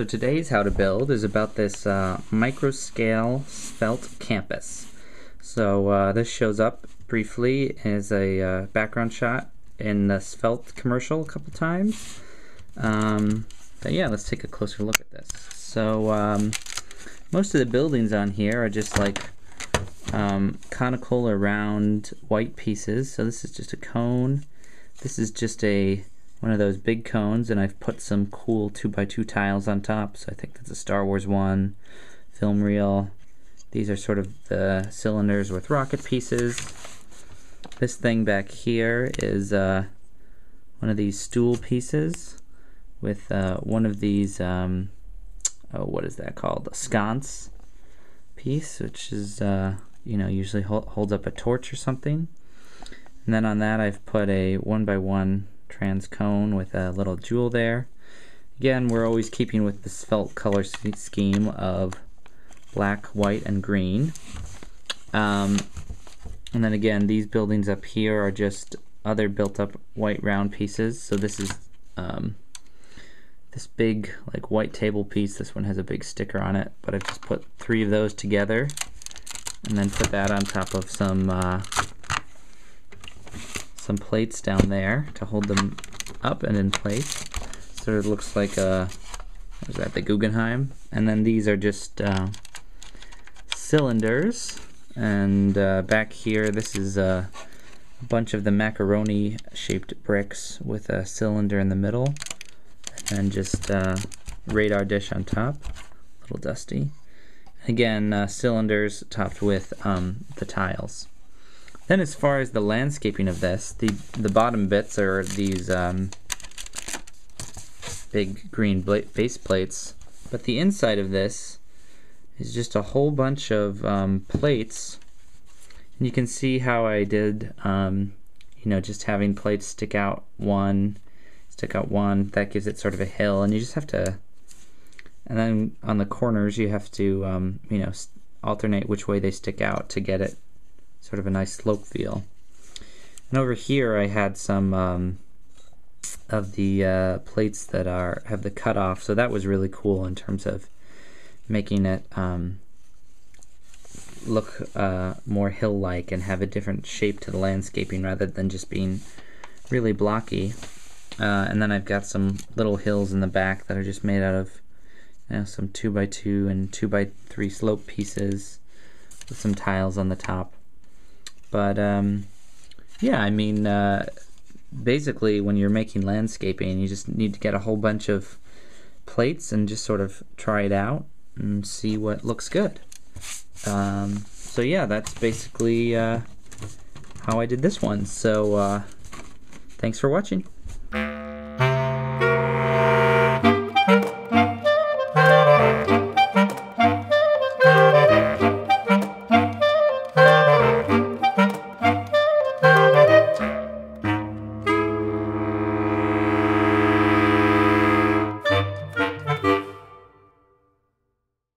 So today's how to build is about this uh, micro scale svelte campus. So uh, this shows up briefly as a uh, background shot in the svelte commercial a couple times. Um, but yeah, let's take a closer look at this. So um, most of the buildings on here are just like um, conical or round white pieces. So this is just a cone. This is just a one of those big cones and I've put some cool 2x2 tiles on top. So I think that's a Star Wars one film reel. These are sort of the cylinders with rocket pieces. This thing back here is uh, one of these stool pieces with uh, one of these um, oh what is that called? A sconce piece which is uh, you know usually holds up a torch or something. And then on that I've put a one by one trans cone with a little jewel there. Again, we're always keeping with this svelte color scheme of black, white, and green. Um, and then again, these buildings up here are just other built up white round pieces. So this is um, this big like white table piece. This one has a big sticker on it, but I've just put three of those together and then put that on top of some uh, some plates down there to hold them up and in place. So it looks like a, what is that, the Guggenheim? And then these are just uh, cylinders. And uh, back here, this is a bunch of the macaroni shaped bricks with a cylinder in the middle. And just uh, radar dish on top, a little dusty. Again, uh, cylinders topped with um, the tiles. Then as far as the landscaping of this, the, the bottom bits are these um, big green base plates, but the inside of this is just a whole bunch of um, plates. And you can see how I did, um, you know, just having plates stick out one, stick out one, that gives it sort of a hill, and you just have to, and then on the corners you have to, um, you know, alternate which way they stick out to get it sort of a nice slope feel. And over here I had some um, of the uh, plates that are have the cutoff, so that was really cool in terms of making it um, look uh, more hill-like and have a different shape to the landscaping rather than just being really blocky. Uh, and then I've got some little hills in the back that are just made out of you know, some 2x2 and 2x3 slope pieces with some tiles on the top. But um, yeah, I mean, uh, basically, when you're making landscaping, you just need to get a whole bunch of plates and just sort of try it out and see what looks good. Um, so yeah, that's basically uh, how I did this one. So uh, thanks for watching.